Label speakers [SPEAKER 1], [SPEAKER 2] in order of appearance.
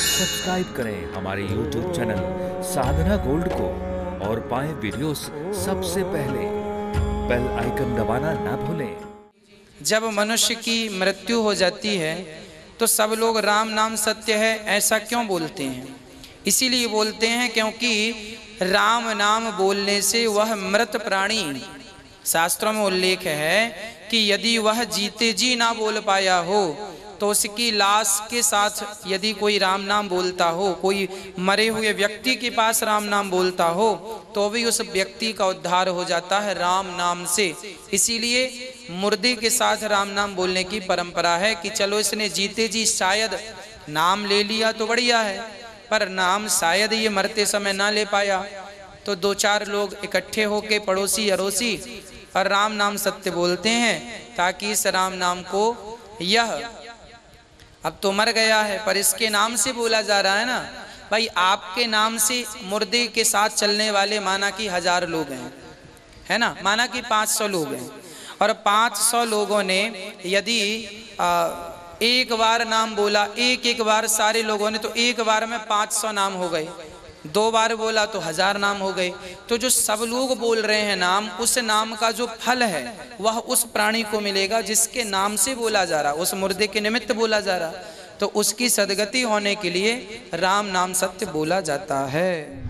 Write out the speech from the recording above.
[SPEAKER 1] Subscribe करें हमारे YouTube channel साधना gold को और पाएँ वीडियोस सबसे पहले। बेल आइकन दबाना ना भूलें।
[SPEAKER 2] जब मनुष्य की मृत्यु हो जाती है तो सब लोग राम नाम सत्य है, ऐसा क्यों बोलते हैं? इसीलिए बोलते हैं क्योंकि राम नाम बोलने से वह मृत प्राणी। शास्त्रों में उल्लेख है कि यदि वह जीते जी ना बोल पाया हो तो उसकी लाश के साथ यदि कोई राम नाम बोलता हो, कोई मरे हुए व्यक्ति के पास राम नाम बोलता हो तो भी उस व्यक्ति का उद्धार हो जाता है राम नाम से। इसीलिए मुर्दे के साथ राम नाम बोलने की परंपरा है कि चलो इसने जीते जी शायद नाम ले लिया तो बढ़िया है, पर नाम शायद ये मरते समय ना ले पाया। तो दो चार लोग इकट्ठे होके पड़ोसी अड़ोसी और राम नाम सत्य बोलते हैं ताकि इस राम नाम को यह। अब तो मर गया है पर इसके नाम से बोला जा रहा है ना? भाई आपके नाम से मुर्दे के साथ चलने वाले माना कि हज़ार लोग हैं है ना? माना कि पाँच सौ लोग हैं। और पाँच सौ लोगों ने यदि आ, एक बार नाम बोला एक एक बार सारे लोगों ने तो एक बार में पाँच सौ नाम हो गए। दो बार बोला तो हज़ार नाम हो गए। तो जो सब लोग बोल रहे हैं नाम, उस नाम का जो फल है, वह उस प्राणी को मिलेगा जिसके नाम से बोला जा रहा, उस मुर्दे के निमित्त बोला जा रहा। तो उसकी सदगति होने के लिए राम नाम सत्य बोला जाता है।